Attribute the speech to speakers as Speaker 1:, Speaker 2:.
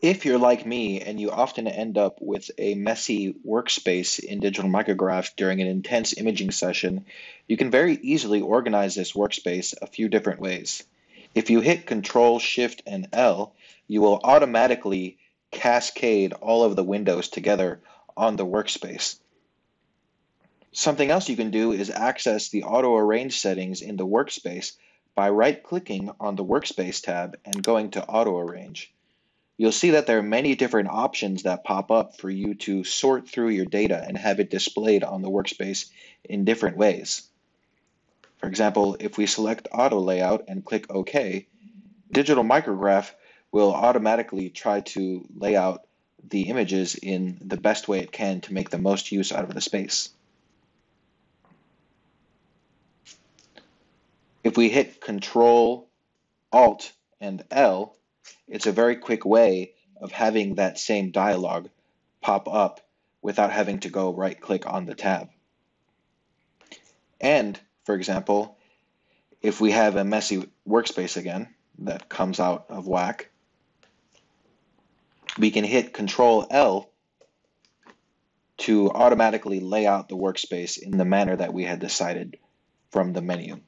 Speaker 1: If you're like me and you often end up with a messy workspace in Digital Micrograph during an intense imaging session, you can very easily organize this workspace a few different ways. If you hit Control, Shift, and L, you will automatically cascade all of the windows together on the workspace. Something else you can do is access the auto arrange settings in the workspace by right clicking on the workspace tab and going to auto arrange you'll see that there are many different options that pop up for you to sort through your data and have it displayed on the workspace in different ways. For example, if we select auto layout and click OK, Digital Micrograph will automatically try to lay out the images in the best way it can to make the most use out of the space. If we hit Control, Alt, and L, it's a very quick way of having that same dialog pop up without having to go right click on the tab. And, for example, if we have a messy workspace again that comes out of whack, we can hit Control L to automatically lay out the workspace in the manner that we had decided from the menu.